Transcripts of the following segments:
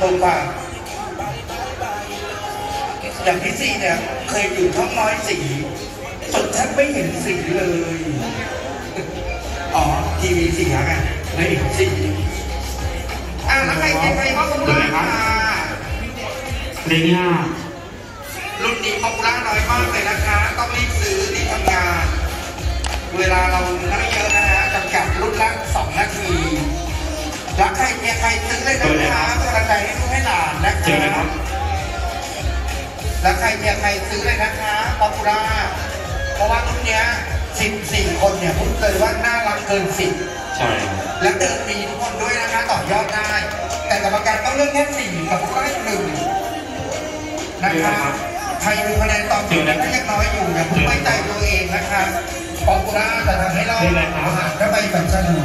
ถูกป่ะอย่างพี่ซีเนี่ย เคยอยู่ช่องน้อยสีจนแทบไม่เห็นสีเลย อ๋อ ทีวีเสียไงไม่เห็นสีอะแล้วใครใครใครว่าคุณล่าค่ะเพลงยากรุ่นนี้ป๊อปปูล่าน้อยมากเลยนะคะ ต้องรีบซื้อรีบทำงาน เวลาเราไม่เยอะนะฮะจำกัดรุ่นละสองนาที รักใครเชียร์ใครซื้อเลยนะคะเป็นกำลังใจให้ลูกให้หลานนะเจอไหมคคะรับรักใครเชียร์ใครซื้อเลยนะคะ popular เพราะว่ารุ่นเนี้ยสิบสี่คนเนี่ยพูดเลยว่าน่ารักเกินสิบ ใช่ครับและเดินมีทุกคนด้วยนะคะต่อยอดได้ แต่กรรมการต้องเลือกแค่สี่กับผู้ได้หนึ่งนะคะใครมีคะแนนตอบถูกแล้วก็ยังน้อยอยู่อย่าเพิ่งไว้ใจตัวเองนะคะป๊อปปูล่าจะทำให้เราผ่านได้ไปแบบสนุก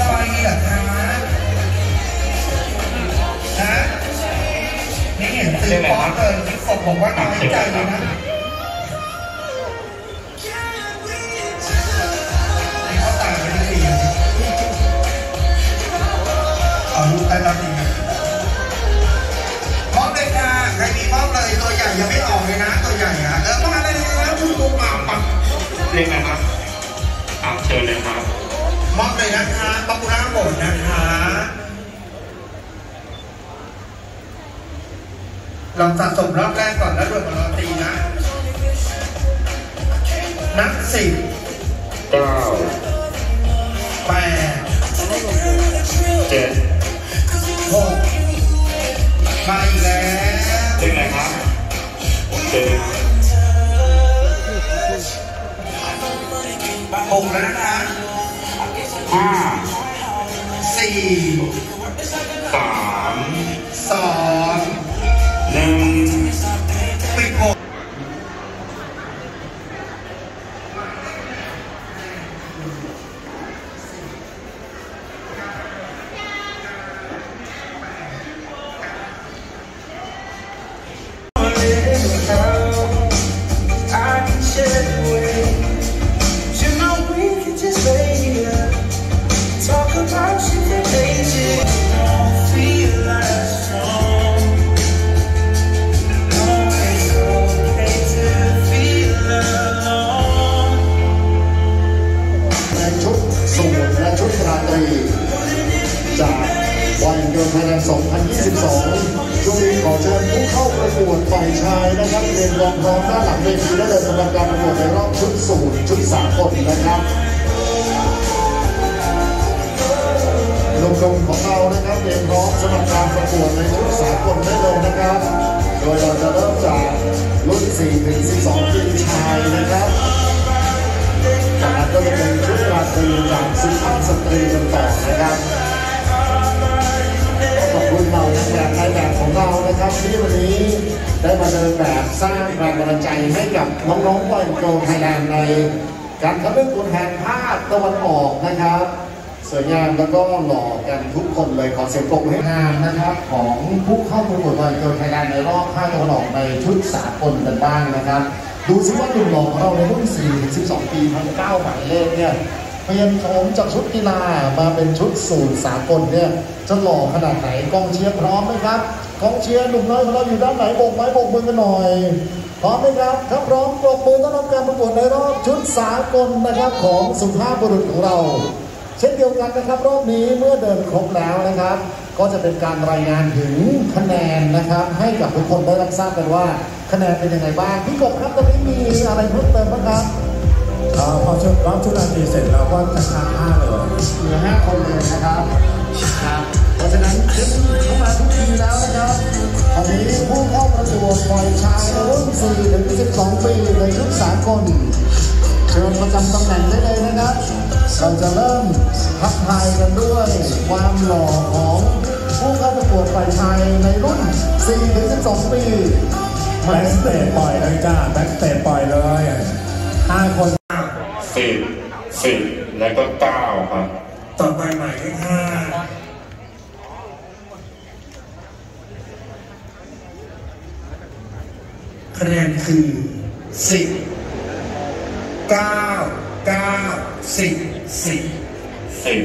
ครับสี่อยนี่เหรอคะฮะนี่เห็นซื้อป๊อปเกินที่ศพบอกว่าน้อยใจเลยนะนี่เขาตามไปที่สี่เอาลูกใต้ตาดีมอบเลยค่ะใครมีมอบเลยตัวใหญ่ยังไม่ออกเลยนะตัวใหญ่อะเออมาเลยนะคุณตัวเปล่าปังเพลงอะไรครับอะเชิญเลยครับ มอบเลยนะคะป๊อปปูล่าโหมดนะคะ ลองสะสมรอบแรกก่อนแล้วรวมกับรอบตีนะ นับสิบเก้าแปดเจ็ดหกมาอีกแล้วเพลงอะไรครับเชิญเลยครับหกแล้วนะคะ ห้าสี่สาม ประกวดฝ่ายชายนะครับเรียนรองพร้อมด้านหลังเวทีได้เลยสำหรับการประกวดในรอบชุดสูทชุดสากลนนะครับหนุ่มของเรานะครับเตรียมพร้อมสำหรับการประกวดในชุดสากลได้เลยนะครับ โดยเราจะเริ่มจากรุ่น4-12 ปีชายนะครับจากนั้นก็จะเป็นชุดราตรีจากสุภาพสตรีกันต่อนะครับ ขอบคุณเราในแบบในแบบของเรานะครับที่วันนี้ได้มาเดินแบบสร้างแรงบันดาลใจให้กับน้องๆ Boys & Girls Thailand ในการคัดเลือกตัวแทนภาคตะวันออกนะครับสวยงามแล้วก็หล่อกันทุกคนเลยขอเสียงปรบมือให้งานนะครับ ของผู้เข้าประกวด Boys & Girls Thailand ในรอบภาคตะวันออกในชุดสากลกันบ้างนะครับ ดูซิว่าหนุ่มหล่อของเราในรุ่น 4-12 ปีทั้ง9หมายเลขเนี่ยเปลี่ยนโฉมจากชุดกีฬามาเป็นชุดสูทสากลเนี่ย จะหล่อขนาดไหนกองเชียร์พร้อมไหมครับกองเชียร์หนุ่มน้อยของเราอยู่ด้านไหนโบกไม้โบกมือกันหน่อยพร้อมไหมครับถ้าพร้อมปรบมือต้อนรับการประกวดในรอบชุดสากลนะครับของสุภาพบุรุษของเรา เช่นเดียวกันนะครับ รอบนี้เมื่อเดินครบแล้วนะครับ ก็จะเป็นการรายงานถึงคะแนนนะครับ ให้กับทุกคนได้รับทราบกันว่า คะแนนเป็นยังไงบ้างพี่กบครับตอนนี้มีอะไรเพิ่มเติมบ้างครับเอ่อพอชุดรอบชุดราตรีเสร็จเราก็จะคัดห้าเลยเหลือห้าคนเลยนะครับ เพราะฉะนั้นเข้ามาทุกทีแล้วนะครับอันนี้ผู้เข้าประกวดปล่อยชายรุ่น4ถึง12ปีในชุดสากลเชิญประจำตำแหน่งได้เลยนะครับ เราจะเริ่มพักทายกันด้วยความหล่อของผู้เข้าประกวดฝ่ายชายในรุ่น 4 ถึง 12 ปี backstage ปล่อยเลยจ้า backstage ปล่อยเลย 5 คน 10 10 แล้วก็ 9 ครับ ต่อไปใหม่ที่5 คะแนนคือสิบเก้าเก้าสิบสิบสิบ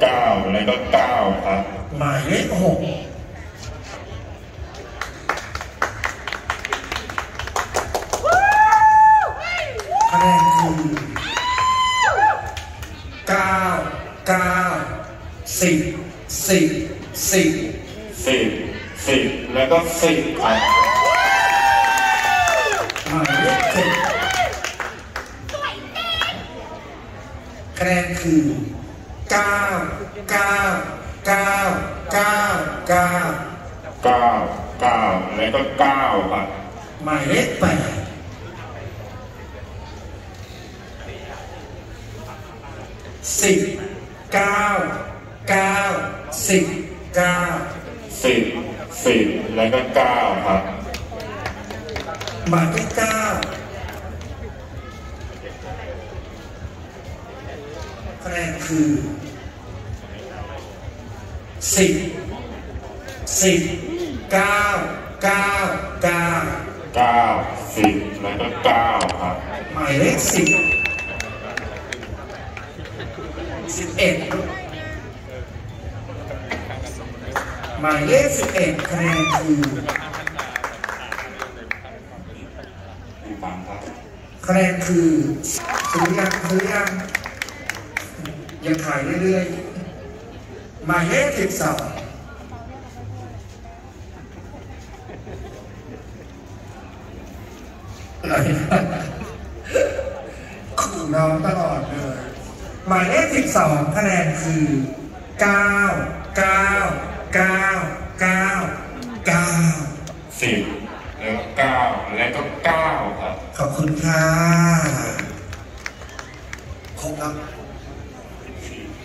เก้าแล้วก็เก้าครับหมายเลขหกคะแนนคือเก้าเก้าสิบสิบสิบสิบสิบแล้วก็สิบครับ หมายเลขเจ็ดคะแนนคือเก้าเก้าเก้าเก้าเก้าเก้าเก้าแล้วก็เก้าครับหมายเลขแปดสิบเก้าเก้าสิบเก้าสิบสิบแล้วก็เก้าครับ หมายเลขเก้าคะแนนคือสิบสิบเก้าเก้าเก้าเก้าสิบแล้วก็เก้าครับหมายเลขสิบสิบเอ็ดหมายเลขสิบเอ็ดคะแนนคือ ที่ฟังครับ คะแนนคือซื้อยังซื้อยังยังขายเรื่อยๆหมายเลขสิบสองขู่น้องตลอดเลย หมายเลขสิบสองคะแนนคือเก้าเก้าเก้าเก้าเก้าสิบแล้วเก้าแล้วก็เก้า ขอบคุณค่ะคงครับ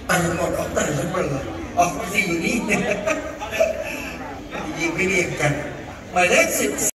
ไปหมดออกไปทั้งหมดเลยออกมาสิอยู่นี่ยิงไม่เรียงกันหมายเลขสิบ